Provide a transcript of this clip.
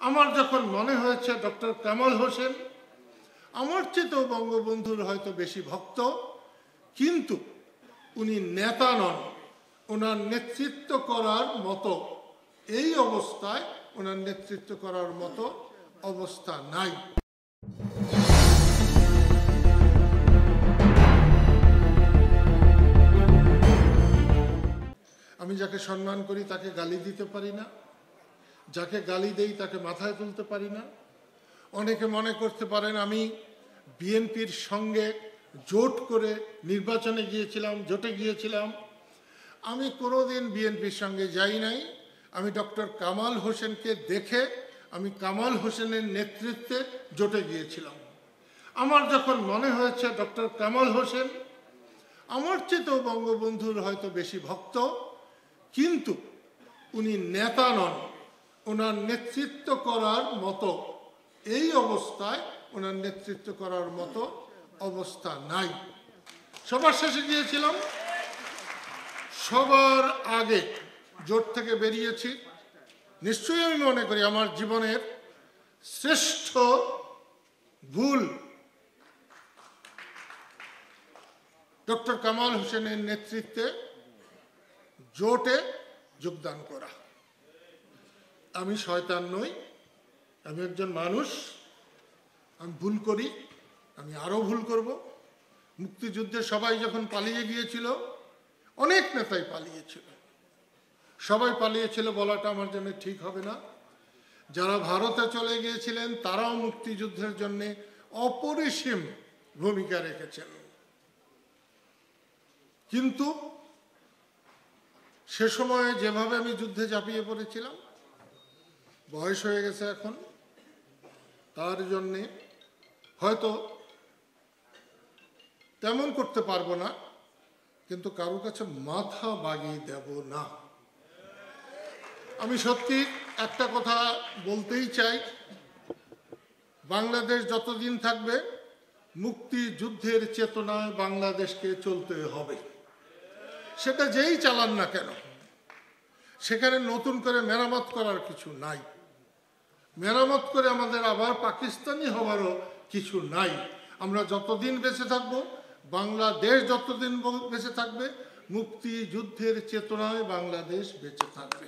আমার যখন মনে হয়েছে ডক্টর কামাল হোসেন, আমার চেয়েতেও বঙ্গবন্ধুর হয়তো বেশি ভক্ত, কিন্তু উনি নেতা নন, ওনার নেতৃত্ব করার মতো, এই অবস্থায় ওনার নেতৃত্ব করার মতো অবস্থা নাই। আমি যাকে সম্মান করি তাকে গালি দিতে পারি না। যাকে গালি দেই তাকে মাথায় তুলতে পারি না। অনেকে মনে করতে পারেন আমি বিএনপির সঙ্গে জোট করে নির্বাচনে গিয়েছিলাম, জোটে গিয়েছিলাম। আমি কোনোদিন বিএনপির সঙ্গে যাই নাই। আমি ডক্টর কামাল হোসেনকে দেখে আমি কামাল হোসেনের নেতৃত্বে জোটে গিয়েছিলাম। আমার যখন মনে হয়েছে ডক্টর কামাল হোসেন, আমার চেয়েতেও বঙ্গবন্ধুর হয়তো বেশি ভক্ত, কিন্তু উনি নেতা নন। ওনার নেতৃত্ব করার মতো। এই অবস্থায় ওনার নেতৃত্ব করার মতো অবস্থা নাই। সবার শেষে গিয়েছিলাম। সবার আগে জোট থেকে বেরিয়েছি। নিশ্চয়ই আমি মনে করি আমার জীবনের শ্রেষ্ঠ ভুল। ডক্টর কামাল হোসেনের নেতৃত্বে জোটে যোগদান করা। আমি শয়তান নই, আমি একজন মানুষ, আমি ভুল করি, আমি আরও ভুল করব। মুক্তিযুদ্ধে সবাই যখন পালিয়ে গিয়েছিল, অনেক নেতাই পালিয়েছিল। সবাই পালিয়েছিল বলাটা আমার জন্য ঠিক হবে না। যারা ভারতে চলে গিয়েছিলেন, তারাও মুক্তিযুদ্ধের জন্য অপরিসীম ভূমিকা রেখেছেন। কিন্তু সে সময়ে যেভাবে আমি যুদ্ধে ঝাঁপিয়ে পড়েছিলাম বয়স হয়ে গেছে এখন। তার জন্যে হয়তো তেমন করতে পারব না, কিন্তু কারোর কাছে মাথা বাগিয়ে দেব না। আমি সত্যি একটা কথা বলতেই চাই, বাংলাদেশ যতদিন থাকবে মুক্তিযুদ্ধের চেতনায় বাংলাদেশকে চলতে হবে। সেটা যেই চালান না কেন, সেখানে নতুন করে মেরামত করার কিছু নাই। মেরামত করে আমাদের আবার পাকিস্তানি হওয়ারও কিছু নাই। আমরা যতদিন বেঁচে থাকব, বাংলাদেশ যতদিন বেঁচে থাকবে মুক্তি যুদ্ধের চেতনায় বাংলাদেশ বেঁচে থাকবে।